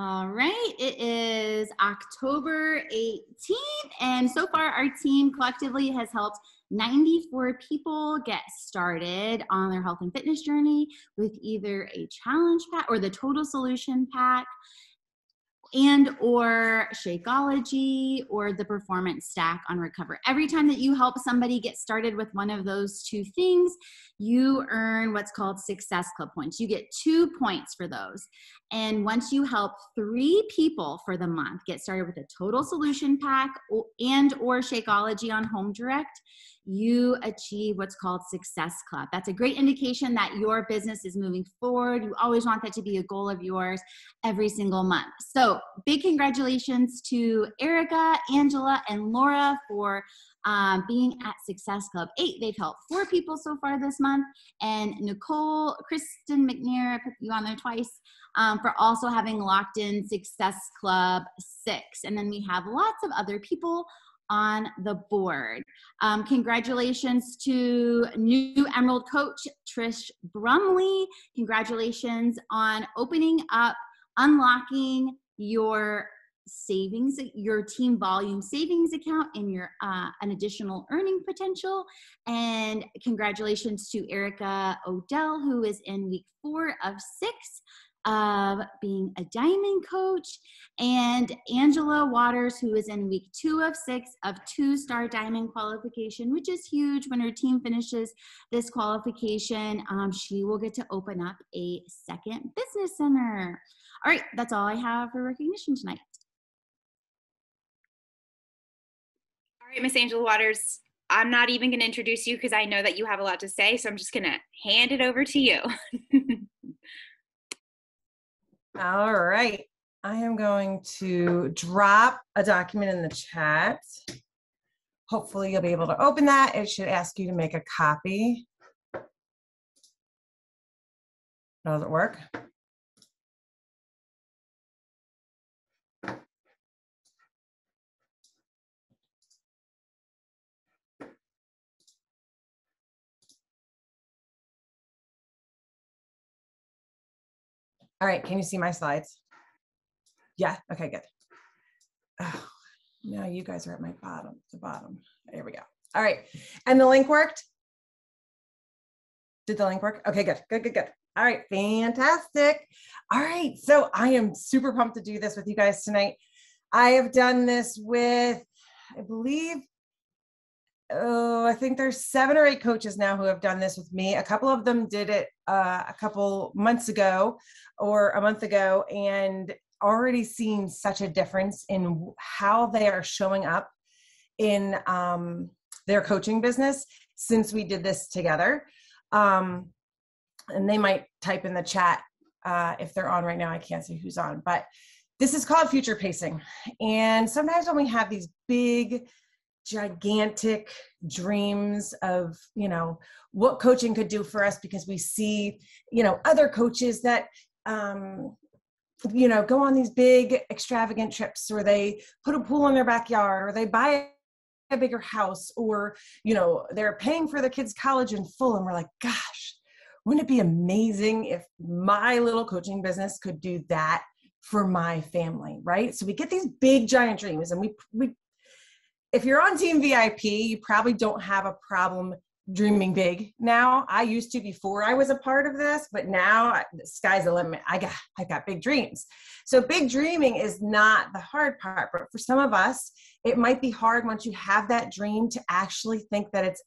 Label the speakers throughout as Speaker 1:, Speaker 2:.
Speaker 1: All right, it is October 18th, and so far our team collectively has helped 94 people get started on their health and fitness journey with either a challenge pack or the total solution pack and or Shakeology or the performance stack on recover. Every time that you help somebody get started with one of those two things you earn what's called success club points. You get two points for those. And once you help three people for the month get started with a total solution pack and or Shakeology on home direct you achieve what's called success club. That's a great indication that your business is moving forward. You always want that to be a goal of yours every single month. So big congratulations to erica angela and laura for um, being at success club 8 they've helped four people so far this month and nicole kristen mcnair i put you on there twice um, for also having locked in success club 6 and then we have lots of other people on the board. Um, congratulations to new Emerald coach Trish Brumley. Congratulations on opening up, unlocking your savings your team volume savings account and your uh, an additional earning potential and congratulations to erica odell who is in week four of six of being a diamond coach, and Angela Waters, who is in week two of six of two star diamond qualification, which is huge. When her team finishes this qualification, um, she will get to open up a second business center. All right, that's all I have for recognition tonight.
Speaker 2: All right, Miss Angela Waters, I'm not even going to introduce you because I know that you have a lot to say, so I'm just going to hand it over to you.
Speaker 3: All right. I am going to drop a document in the chat. Hopefully you'll be able to open that. It should ask you to make a copy. Does it work? All right, can you see my slides? Yeah, okay, good. Oh, now you guys are at my bottom, the bottom. There we go. All right, and the link worked? Did the link work? Okay, good, good, good, good. All right, fantastic. All right, so I am super pumped to do this with you guys tonight. I have done this with, I believe, oh, I think there's seven or eight coaches now who have done this with me. A couple of them did it uh, a couple months ago or a month ago and already seen such a difference in how they are showing up in um, their coaching business since we did this together. Um, and they might type in the chat uh, if they're on right now. I can't see who's on, but this is called future pacing. And sometimes when we have these big, gigantic dreams of you know what coaching could do for us because we see you know other coaches that um you know go on these big extravagant trips or they put a pool in their backyard or they buy a bigger house or you know they're paying for their kids college in full. And we're like gosh wouldn't it be amazing if my little coaching business could do that for my family right? So we get these big giant dreams and we we if you're on Team VIP, you probably don't have a problem dreaming big now. I used to before I was a part of this, but now the sky's the limit. I got I got big dreams. So big dreaming is not the hard part, but for some of us, it might be hard once you have that dream to actually think that it's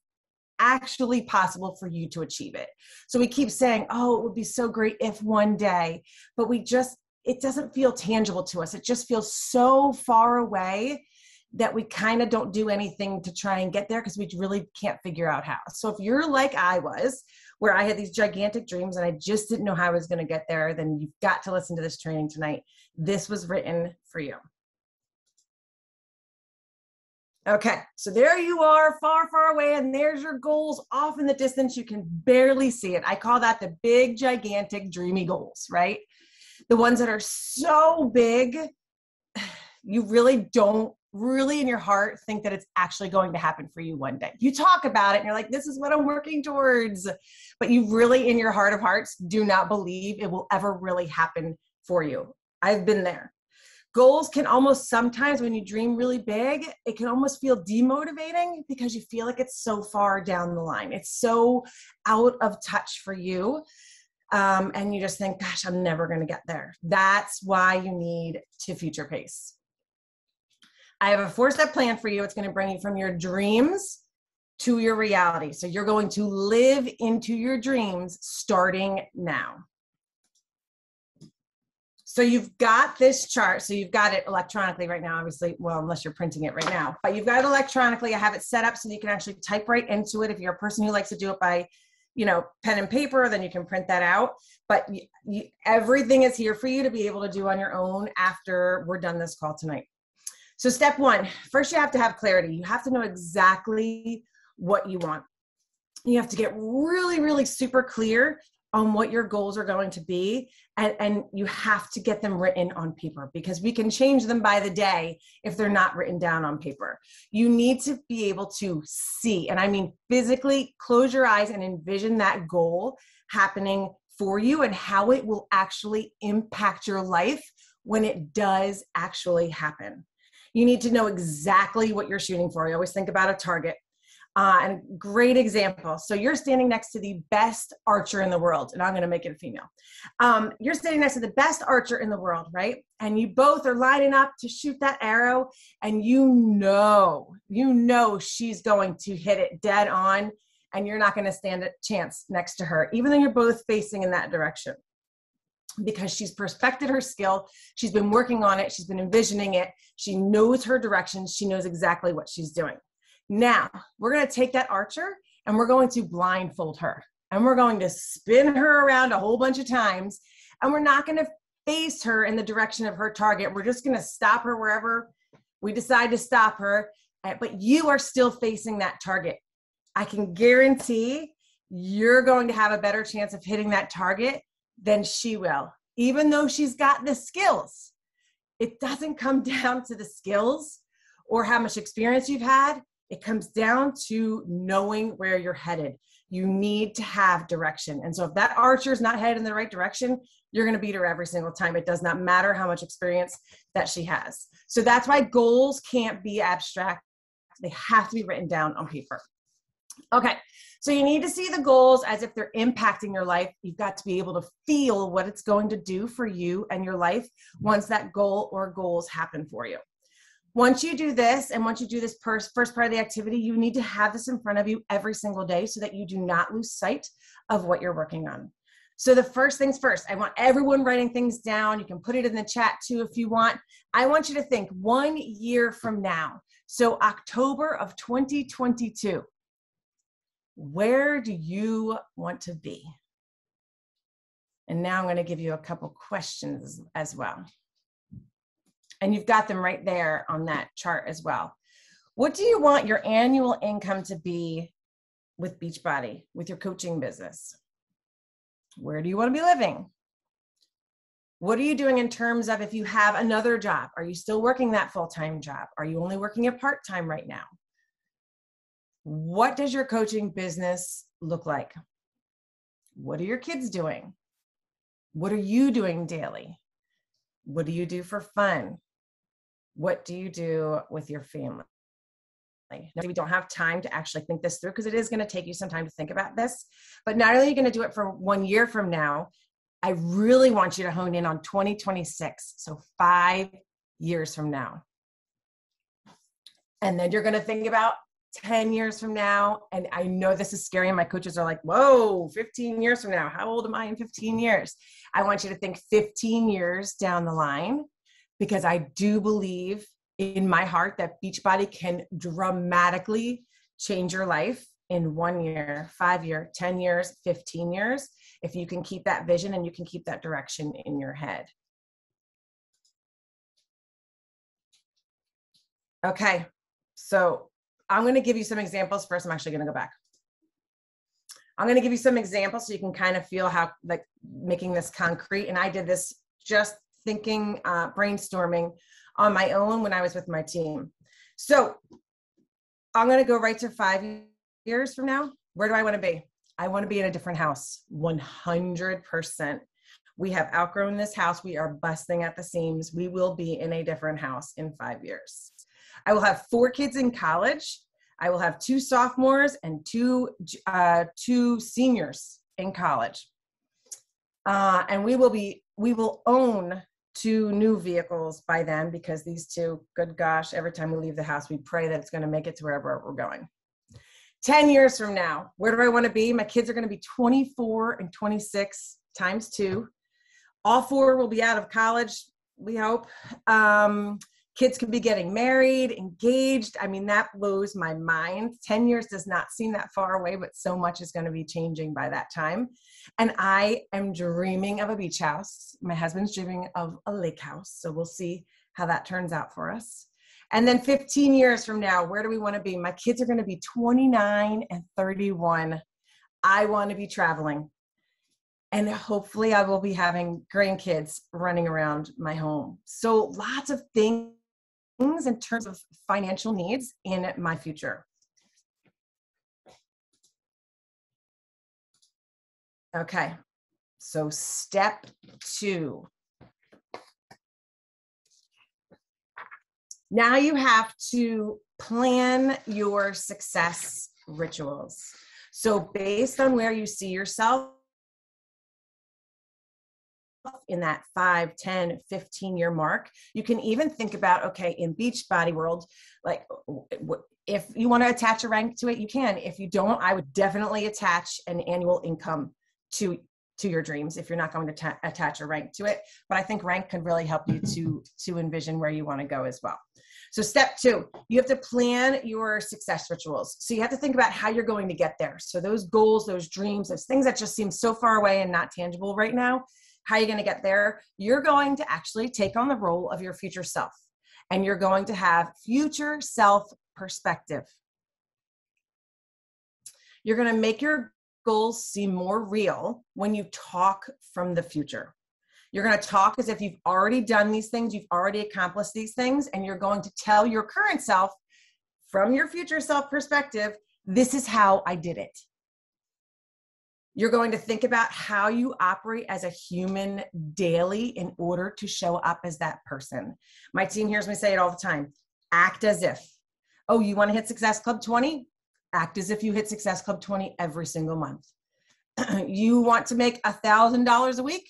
Speaker 3: actually possible for you to achieve it. So we keep saying, "Oh, it would be so great if one day," but we just it doesn't feel tangible to us. It just feels so far away that we kind of don't do anything to try and get there because we really can't figure out how. So if you're like I was, where I had these gigantic dreams and I just didn't know how I was going to get there, then you've got to listen to this training tonight. This was written for you. Okay, so there you are, far, far away, and there's your goals off in the distance. You can barely see it. I call that the big, gigantic, dreamy goals, right? The ones that are so big, you really don't really in your heart think that it's actually going to happen for you one day. You talk about it and you're like, this is what I'm working towards. But you really, in your heart of hearts, do not believe it will ever really happen for you. I've been there. Goals can almost sometimes, when you dream really big, it can almost feel demotivating because you feel like it's so far down the line. It's so out of touch for you. Um, and you just think, gosh, I'm never going to get there. That's why you need to future pace. I have a four step plan for you. It's going to bring you from your dreams to your reality. So you're going to live into your dreams starting now. So you've got this chart. So you've got it electronically right now, obviously. Well, unless you're printing it right now, but you've got it electronically. I have it set up so you can actually type right into it. If you're a person who likes to do it by, you know, pen and paper, then you can print that out. But you, you, everything is here for you to be able to do on your own after we're done this call tonight. So step one, first you have to have clarity. You have to know exactly what you want. You have to get really, really super clear on what your goals are going to be and, and you have to get them written on paper because we can change them by the day if they're not written down on paper you need to be able to see and i mean physically close your eyes and envision that goal happening for you and how it will actually impact your life when it does actually happen you need to know exactly what you're shooting for. I always think about a target. Uh, and great example. So you're standing next to the best archer in the world, and I'm going to make it a female. Um, you're standing next to the best archer in the world, right? And you both are lining up to shoot that arrow, and you know, you know she's going to hit it dead on, and you're not going to stand a chance next to her, even though you're both facing in that direction because she's perfected her skill. She's been working on it. She's been envisioning it. She knows her directions. She knows exactly what she's doing. Now, we're going to take that archer and we're going to blindfold her. And we're going to spin her around a whole bunch of times. And we're not going to face her in the direction of her target. We're just going to stop her wherever we decide to stop her. But you are still facing that target. I can guarantee you're going to have a better chance of hitting that target than she will, even though she's got the skills. It doesn't come down to the skills or how much experience you've had. It comes down to knowing where you're headed. You need to have direction. And so if that archer is not headed in the right direction, you're going to beat her every single time. It does not matter how much experience that she has. So that's why goals can't be abstract. They have to be written down on paper. Okay, so you need to see the goals as if they're impacting your life. You've got to be able to feel what it's going to do for you and your life once that goal or goals happen for you. Once you do this, and once you do this first, first part of the activity, you need to have this in front of you every single day so that you do not lose sight of what you're working on. So, the first things first, I want everyone writing things down. You can put it in the chat too if you want. I want you to think one year from now. So, October of 2022 where do you want to be? And now I'm going to give you a couple questions as well. And you've got them right there on that chart as well. What do you want your annual income to be with Beachbody, with your coaching business? Where do you want to be living? What are you doing in terms of if you have another job? Are you still working that full time job? Are you only working it part time right now? What does your coaching business look like? What are your kids doing? What are you doing daily? What do you do for fun? What do you do with your family? Now, we don't have time to actually think this through because it is going to take you some time to think about this. But not only are you going to do it for one year from now, I really want you to hone in on 2026. So, five years from now. And then you're going to think about 10 years from now, and I know this is scary, and my coaches are like, whoa, 15 years from now, how old am I in 15 years? I want you to think 15 years down the line because I do believe in my heart that Beachbody can dramatically change your life in one year, five year, 10 years, 15 years, if you can keep that vision and you can keep that direction in your head. Okay, so I'm going to give you some examples. First, I'm actually going to go back. I'm going to give you some examples so you can kind of feel how like making this concrete. And I did this just thinking, uh, brainstorming on my own when I was with my team. So I'm going to go right to five years from now. Where do I want to be? I want to be in a different house, 100%. We have outgrown this house. We are busting at the seams. We will be in a different house in five years. I will have four kids in college. I will have two sophomores and two uh, two seniors in college, uh, and we will be we will own two new vehicles by then because these two, good gosh, every time we leave the house, we pray that it's going to make it to wherever we're going. 10 years from now, where do I want to be? My kids are going to be 24 and 26 times two. All four will be out of college, we hope. Um, kids could be getting married, engaged. I mean, that blows my mind. 10 years does not seem that far away, but so much is going to be changing by that time. And I am dreaming of a beach house. My husband's dreaming of a lake house. So we'll see how that turns out for us. And then 15 years from now, where do we want to be? My kids are going to be 29 and 31. I want to be traveling. And hopefully, I will be having grandkids running around my home. So, lots of things in terms of financial needs in my future. Okay, so step two. Now you have to plan your success rituals. So, based on where you see yourself in that 5 10 15 year mark. You can even think about okay in Beachbody world like if you want to attach a rank to it you can. If you don't i would definitely attach an annual income to to your dreams if you're not going to ta- attach a rank to it. But i think rank can really help you mm-hmm. to to envision where you want to go as well. So step two you have to plan your success rituals. So you have to think about how you're going to get there. So those goals those dreams those things that just seem so far away and not tangible right now how are you going to get there? You're going to actually take on the role of your future self and you're going to have future self perspective. You're going to make your goals seem more real when you talk from the future. You're going to talk as if you've already done these things, you've already accomplished these things, and you're going to tell your current self from your future self perspective, this is how I did it. You're going to think about how you operate as a human daily in order to show up as that person. My team hears me say it all the time act as if. Oh, you want to hit Success Club 20? Act as if you hit Success Club 20 every single month. you want to make a $1,000 a week?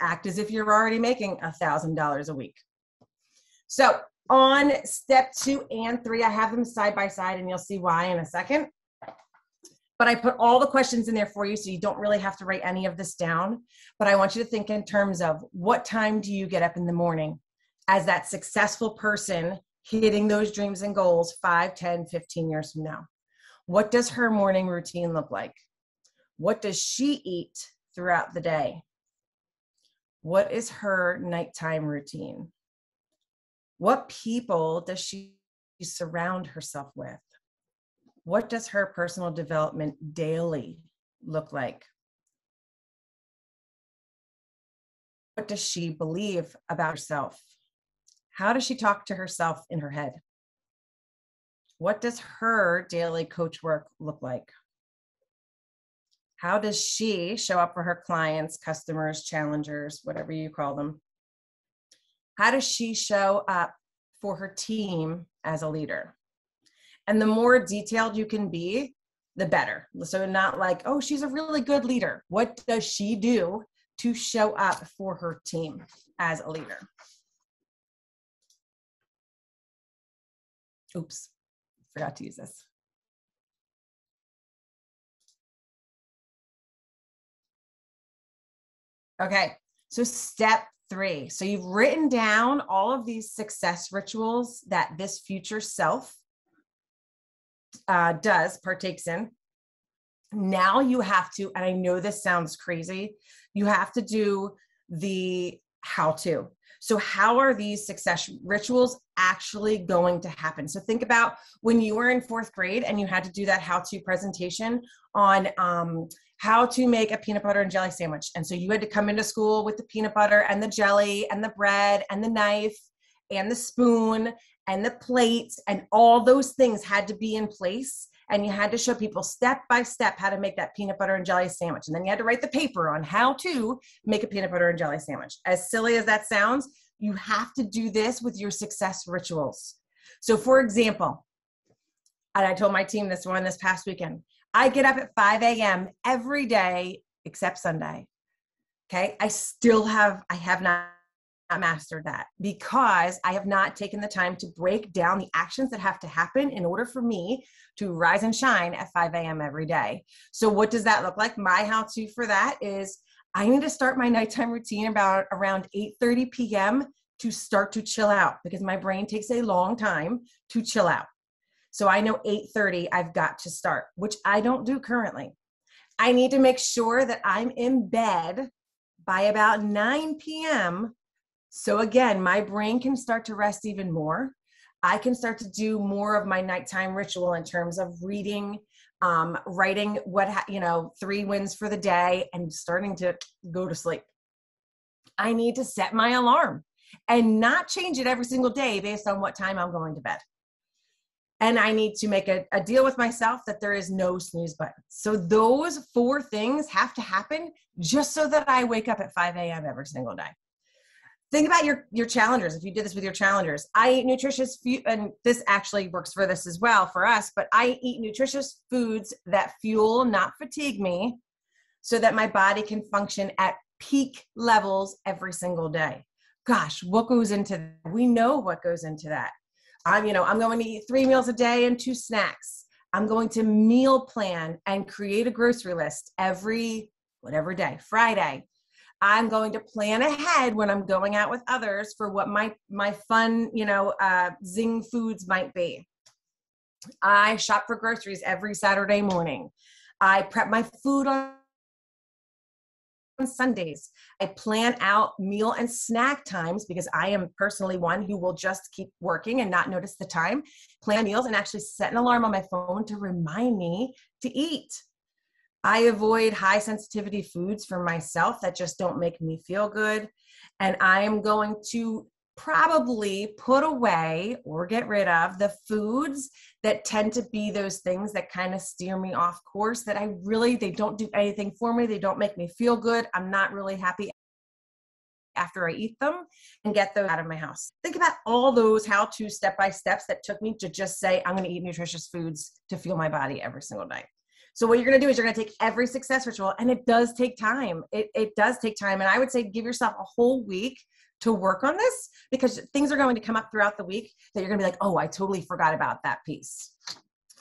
Speaker 3: Act as if you're already making a $1,000 a week. So, on step two and three, I have them side by side, and you'll see why in a second but I put all the questions in there for you so you don't really have to write any of this down. But I want you to think in terms of what time do you get up in the morning as that successful person hitting those dreams and goals 5, 10, 15 years from now? What does her morning routine look like? What does she eat throughout the day? What is her nighttime routine? What people does she surround herself with? What does her personal development daily look like? What does she believe about herself? How does she talk to herself in her head? What does her daily coach work look like? How does she show up for her clients, customers, challengers, whatever you call them? How does she show up for her team as a leader? And the more detailed you can be, the better. So, not like, oh, she's a really good leader. What does she do to show up for her team as a leader? Oops, forgot to use this. Okay, so step three. So you've written down all of these success rituals that this future self uh, does, partakes in. Now you have to, and I know this sounds crazy, you have to do the how to. So, how are these success rituals actually going to happen? So, think about when you were in fourth grade and you had to do that how to presentation on um, how to make a peanut butter and jelly sandwich. And so, you had to come into school with the peanut butter and the jelly and the bread and the knife and the spoon and the plates and all those things had to be in place and you had to show people step by step how to make that peanut butter and jelly sandwich. And then you had to write the paper on how to make a peanut butter and jelly sandwich. As silly as that sounds, you have to do this with your success rituals. So, for example, and I told my team this one this past weekend I get up at 5 a.m. every day except Sunday. Okay. I still have, I have not mastered that because I have not taken the time to break down the actions that have to happen in order for me to rise and shine at 5 a.m. every day. So, what does that look like? My how to for that is I need to start my nighttime routine about around 8 30 p.m. to start to chill out because my brain takes a long time to chill out. So I know 8:30 I've got to start, which I don't do currently. I need to make sure that I'm in bed by about 9 p.m. So again, my brain can start to rest even more. I can start to do more of my nighttime ritual in terms of reading, um, writing what, ha- you know, three wins for the day and starting to go to sleep. I need to set my alarm and not change it every single day based on what time I'm going to bed. And I need to make a, a deal with myself that there is no snooze button. So those four things have to happen just so that I wake up at 5 a.m. every single day think about your your challengers if you did this with your challengers. I eat nutritious food and this actually works for this as well for us but i eat nutritious foods that fuel not fatigue me so that my body can function at peak levels every single day. Gosh what goes into that? we know what goes into that. I'm you know i'm going to eat three meals a day and two snacks. I'm going to meal plan and create a grocery list every whatever day friday I'm going to plan ahead when I'm going out with others for what my my fun, you know, uh, zing foods might be. I shop for groceries every Saturday morning. I prep my food on Sundays. I plan out meal and snack times because I am personally one who will just keep working and not notice the time. Plan meals and actually set an alarm on my phone to remind me to eat. I avoid high sensitivity foods for myself that just don't make me feel good. And I am going to probably put away or get rid of the foods that tend to be those things that kind of steer me off course that I really they don't do anything for me they don't make me feel good I'm not really happy after I eat them and get those out of my house. Think about all those how to step by steps that took me to just say I'm going to eat nutritious foods to fuel my body every single day. So what you're going to do is you're going to take every success ritual and it does take time. It, it does take time. And I would say give yourself a whole week to work on this because things are going to come up throughout the week that you're going to be like, oh, I totally forgot about that piece.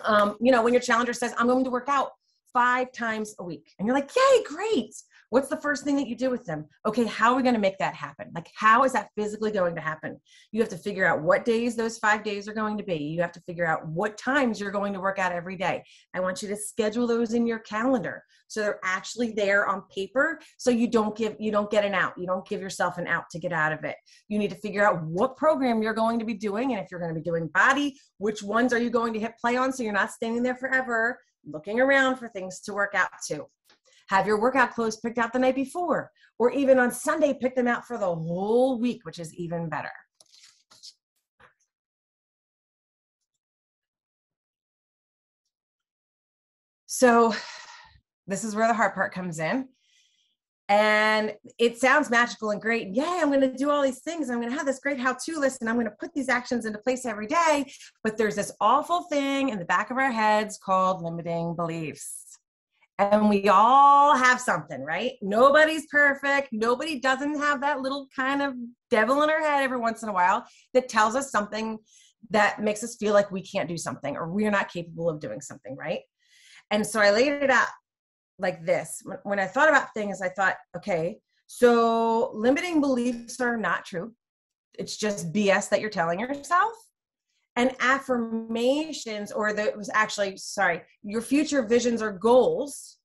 Speaker 3: Um, you know, when your challenger says, I'm going to work out five times a week, and you're like, yay, great. What's the first thing that you do with them? Okay, how are we going to make that happen? Like, how is that physically going to happen? You have to figure out what days those five days are going to be. You have to figure out what times you're going to work out every day. I want you to schedule those in your calendar so they're actually there on paper so you don't give you don't get an out you don't give yourself an out to get out of it you need to figure out what program you're going to be doing and if you're going to be doing BODi which ones are you going to hit play on so you're not standing there forever looking around for things to work out to have your workout clothes picked out the night before, or even on Sunday, pick them out for the whole week, which is even better. So, this is where the hard part comes in. And it sounds magical and great. Yeah, I'm going to do all these things. I'm going to have this great how to list and I'm going to put these actions into place every day. But there's this awful thing in the back of our heads called limiting beliefs and we all have something, right? Nobody's perfect. Nobody doesn't have that little kind of devil in our head every once in a while that tells us something that makes us feel like we can't do something or we're not capable of doing something, right? And so I laid it out like this. When I thought about things, I thought, okay, so limiting beliefs are not true. It's just BS that you're telling yourself and affirmations or the was actually sorry your future visions or goals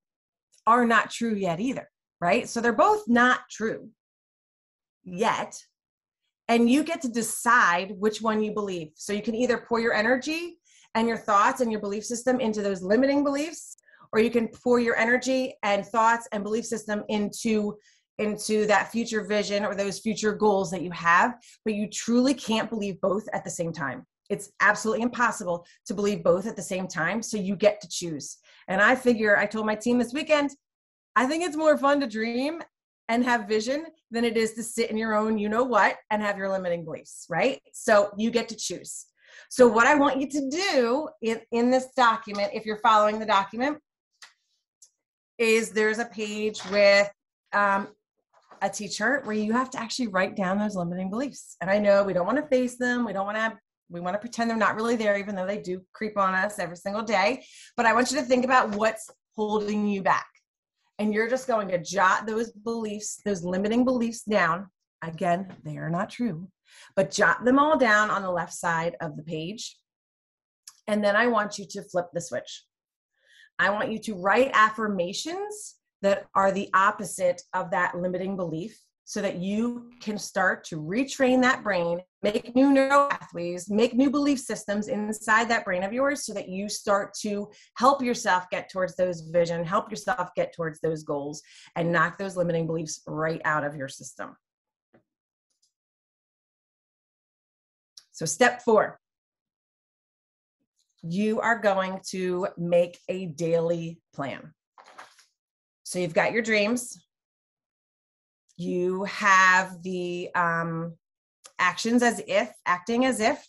Speaker 3: are not true yet either right? So they're both not true yet. And you get to decide which one you believe. So you can either pour your energy and your thoughts and your belief system into those limiting beliefs or you can pour your energy and thoughts and belief system into into that future vision or those future goals that you have but you truly can't believe both at the same time It's absolutely impossible to believe both at the same time. So you get to choose. And I figure I told my team this weekend, I think it's more fun to dream and have vision than it is to sit in your own you know what and have your limiting beliefs, right? So you get to choose. So what I want you to do in, in this document, if you're following the document, is there's a page with um, a teacher where you have to actually write down those limiting beliefs. And I know we don't want to face them. We don't want to we want to pretend they're not really there, even though they do creep on us every single day. But I want you to think about what's holding you back. And you're just going to jot those beliefs, those limiting beliefs down. Again, they are not true, but jot them all down on the left side of the page. And then I want you to flip the switch. I want you to write affirmations that are the opposite of that limiting belief so that you can start to retrain that brain, make new neural pathways, make new belief systems inside that brain of yours so that you start to help yourself get towards those vision, help yourself get towards those goals, and knock those limiting beliefs right out of your system. So, step four you are going to make a daily plan. So, you've got your dreams, you have the um, actions as if, acting as if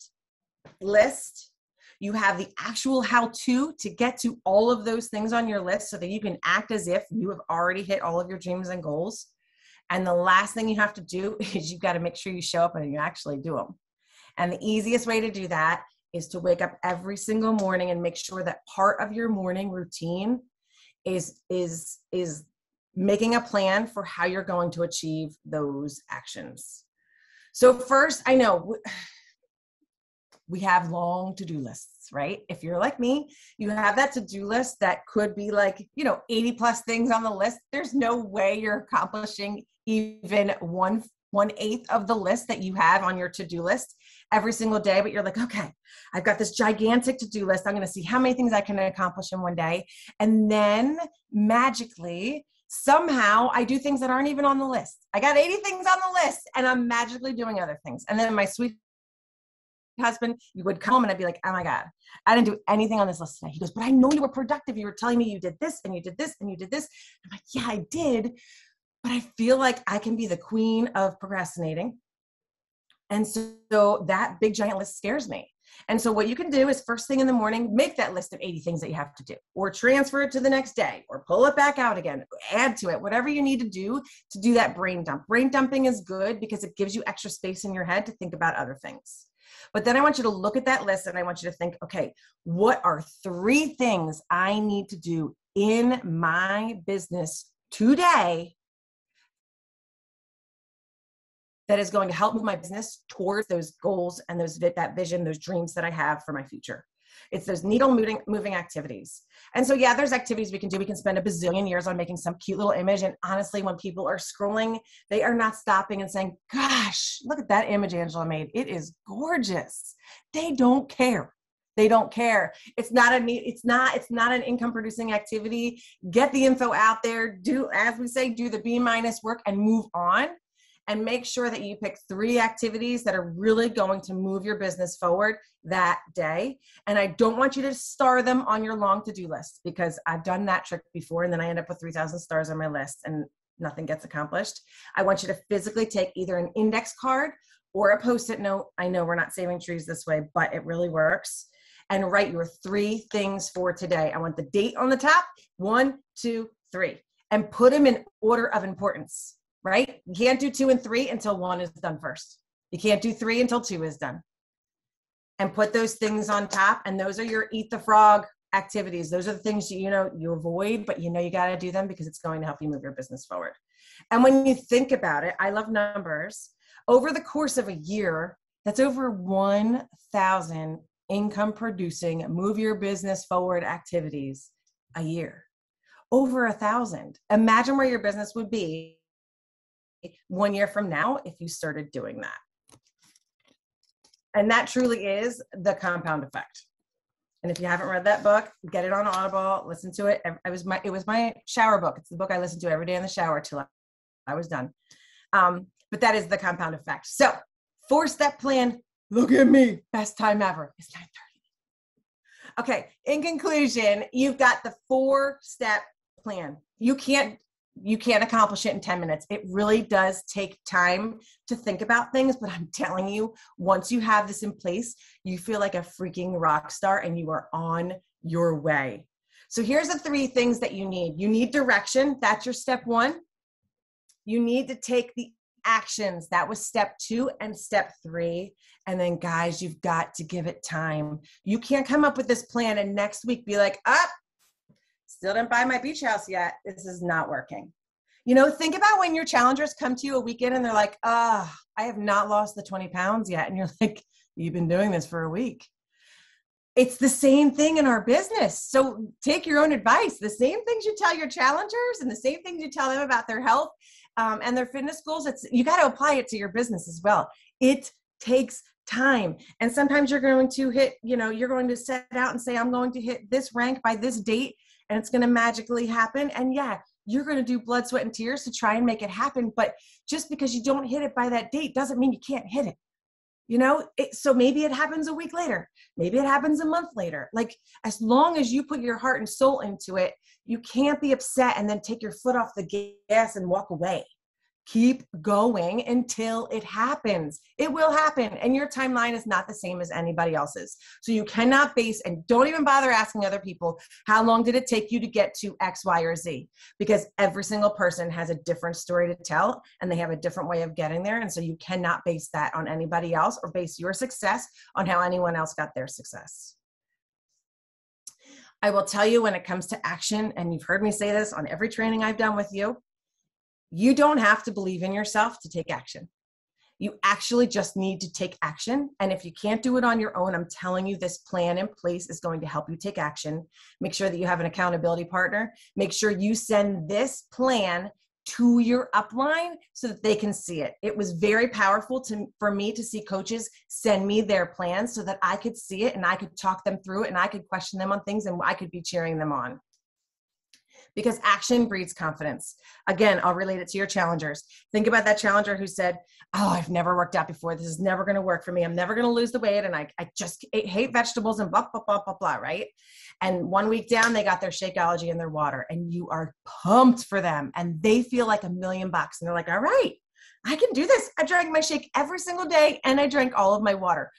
Speaker 3: list. You have the actual how to to get to all of those things on your list so that you can act as if you have already hit all of your dreams and goals. And the last thing you have to do is you've got to make sure you show up and you actually do them. And the easiest way to do that is to wake up every single morning and make sure that part of your morning routine is is is making a plan for how you're going to achieve those actions. So, first, I know we have long to do lists, right? If you're like me, you have that to do list that could be like, you know, 80 plus things on the list. There's no way you're accomplishing even one one eighth of the list that you have on your to-do list every single day but you're like okay i've got this gigantic to-do list i'm going to see how many things i can accomplish in one day and then magically somehow I do things that aren't even on the list. I got 80 things on the list and I'm magically doing other things. And then my sweet husband, you would come and I'd be like, oh my God, I didn't do anything on this list today. He goes, but I know you were productive. You were telling me you did this and you did this and you did this. I'm like, yeah, I did. But I feel like I can be the queen of procrastinating. And so, so that big giant list scares me. And so, what you can do is first thing in the morning, make that list of 80 things that you have to do, or transfer it to the next day, or pull it back out again, add to it, whatever you need to do to do that brain dump. Brain dumping is good because it gives you extra space in your head to think about other things. But then I want you to look at that list and I want you to think, okay, what are three things I need to do in my business today that is going to help move my business towards those goals and those that vision, those dreams that I have for my future. It's those needle moving moving activities. And so yeah, there's activities we can do. We can spend a bazillion years on making some cute little image. And honestly, when people are scrolling, they are not stopping and saying, gosh, look at that image Angela made. It is gorgeous. They don't care they don't care it's not a it's not it's not an income producing activity get the info out there do as we say do the b minus work and move on and make sure that you pick three activities that are really going to move your business forward that day. And I don't want you to star them on your long to do list because I've done that trick before and then I end up with 3,000 stars on my list and nothing gets accomplished. I want you to physically take either an index card or a post it note. I know we're not saving trees this way, but it really works. And write your three things for today. I want the date on the top one, two, three, and put them in order of importance right? You can't do two and three until one is done first. You can't do three until two is done. And put those things on top. And those are your eat the frog activities. Those are the things you, you know you avoid, but you know you got to do them because it's going to help you move your business forward. And when you think about it, I love numbers. Over the course of a year, that's over 1,000 income producing, move your business forward activities a year. Over a thousand. Imagine where your business would be one year from now if you started doing that. And that truly is the compound effect. And if you haven't read that book, get it on Audible, listen to it. I was my it was my shower book. It's the book I listened to every day in the shower till I was done. Um, but that is the compound effect. So four step plan Look at me. Best time ever. It's 9:30. Okay, in conclusion, you've got the four-step plan. You can't you can't accomplish it in 10 minutes. It really does take time to think about things, but I'm telling you, once you have this in place, you feel like a freaking rock star and you are on your way. So here's the three things that you need. You need direction. That's your step 1. You need to take the actions. That was step 2 and step 3. And then guys, you've got to give it time. You can't come up with this plan and next week be like, "Up, still didn't buy my beach house yet. This is not working. You know, think about when your challengers come to you a weekend and they're like, ah, oh, I have not lost the 20 pounds yet. And you're like, you've been doing this for a week. It's the same thing in our business. So take your own advice. The same things you tell your challengers and the same things you tell them about their health um, and their fitness goals. It's you got to apply it to your business as well. It takes time and sometimes you're going to hit you know you're going to set out and say i'm going to hit this rank by this date and it's going to magically happen. And yeah, you're going to do blood, sweat, and tears to try and make it happen. But just because you don't hit it by that date doesn't mean you can't hit it. You know, it, so maybe it happens a week later. Maybe it happens a month later. Like, as long as you put your heart and soul into it, you can't be upset and then take your foot off the gas and walk away keep going until it happens. It will happen. And your timeline is not the same as anybody else's. So you cannot base and don't even bother asking other people, how long did it take you to get to X, Y, or Z? Because every single person has a different story to tell and they have a different way of getting there. And so you cannot base that on anybody else or base your success on how anyone else got their success. I will tell you when it comes to action, and you've heard me say this on every training I've done with you you don't have to believe in yourself to take action. You actually just need to take action. And if you can't do it on your own, I'm telling you, this plan in place is going to help you take action. Make sure that you have an accountability partner. Make sure you send this plan to your upline so that they can see it. It was very powerful to for me to see coaches send me their plans so that I could see it and I could talk them through it and I could question them on things and I could be cheering them on because action breeds confidence. Again, I'll relate it to your challengers. Think about that challenger who said, Oh, I've never worked out before. This is never going to work for me. I'm never going to lose the weight. And I, I just hate vegetables and blah, blah, blah, blah, blah, right? And one week down, they got their Shakeology and their water, and you are pumped for them. And they feel like a million bucks. And they're like, All right, I can do this. I drank my shake every single day and I drank all of my water.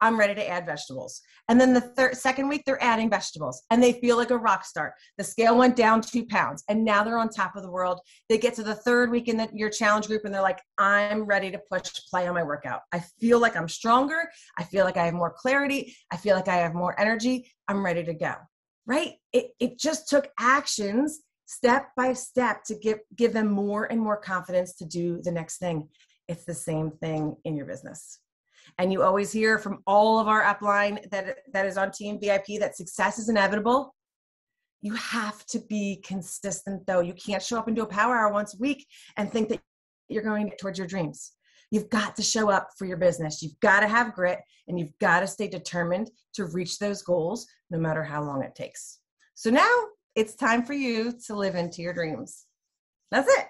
Speaker 3: I'm ready to add vegetables. And then the third, second week, they're adding vegetables and they feel like a rock star. The scale went down two pounds and now they're on top of the world. They get to the third week in the, your challenge group and they're like, I'm ready to push play on my workout. I feel like I'm stronger. I feel like I have more clarity. I feel like I have more energy. I'm ready to go. Right? It, it just took actions step by step to give, give them more and more confidence to do the next thing. It's the same thing in your business and you always hear from all of our upline that that is on team vip that success is inevitable. You have to be consistent though. You can't show up and do a power hour once a week and think that you're going towards your dreams. You've got to show up for your business. You've got to have grit and you've got to stay determined to reach those goals no matter how long it takes. So now it's time for you to live into your dreams. That's it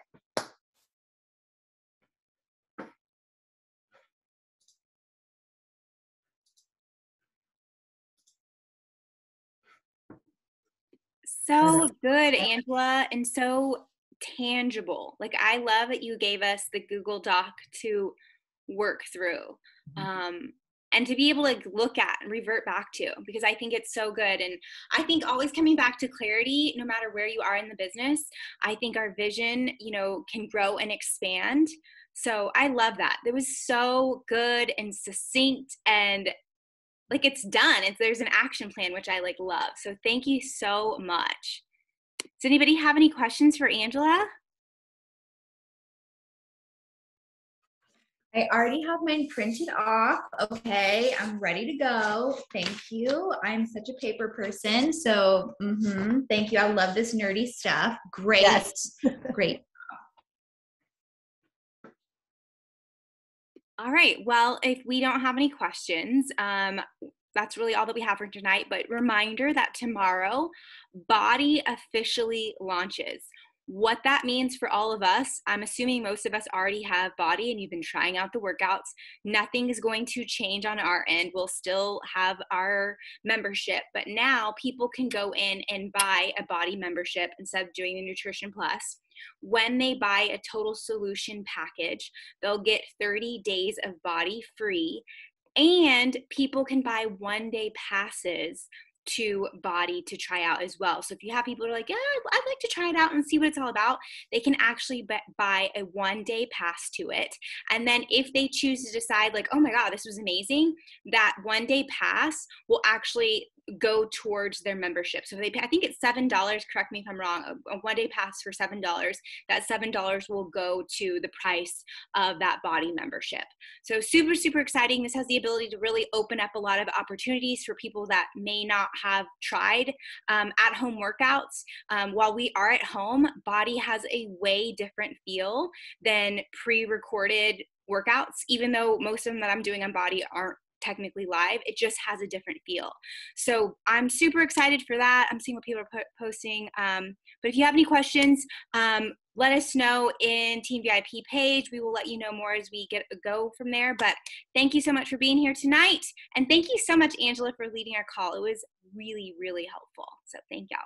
Speaker 2: So good, Angela, and so tangible. Like I love that you gave us the Google Doc to work through. Mm-hmm. Um, and to be able to look at and revert back to because I think it's so good. And I think always coming back to clarity, no matter where you are in the business, I think our vision, you know, can grow and expand. So I love that. It was so good and succinct and like it's done it's there's an action plan which i like love so thank you so much does anybody have any questions for angela
Speaker 4: I already have mine printed off. Okay, I'm ready to go. Thank you. I'm such a paper person. So, mm-hmm, thank you. I love this nerdy stuff. Great. Yes. Great.
Speaker 2: All right. Well, if we don't have any questions, um, that's really all that we have for tonight. But reminder that tomorrow, BODi officially launches. what that means for all of us, I'm assuming most of us already have BODi and you've been trying out the workouts. Nothing is going to change on our end. We'll still have our membership, but now people can go in and buy a BODi membership instead of doing the Nutrition Plus. When they buy a total solution package, they'll get 30 days of BODi free, and people can buy one day passes to BODi to try out as well. So if you have people who are like, yeah, I'd like to try it out and see what it's all about, they can actually buy a one day pass to it. And then if they choose to decide, like, oh my God, this was amazing, that one day pass will actually go towards their membership. So they I think it's seven dollars. Correct me if I'm wrong. A, a one day pass for seven dollars. That seven dollars will go to the price of that BODi membership. So super super exciting. This has the ability to really open up a lot of opportunities for people that may not have tried um, at home workouts. Um, while we are at home, BODi has a way different feel than pre recorded workouts, even though most of them that I'm doing on BODi aren't technically live it just has a different feel. So i'm super excited for that. I'm seeing what people are po- posting um, but if you have any questions um, let us know in team vip page. We will let you know more as we get a go from there but thank you so much for being here tonight and thank you so much angela for leading our call. It was really really helpful. So thank y'all.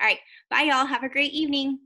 Speaker 2: All right. Bye y'all. Have a great evening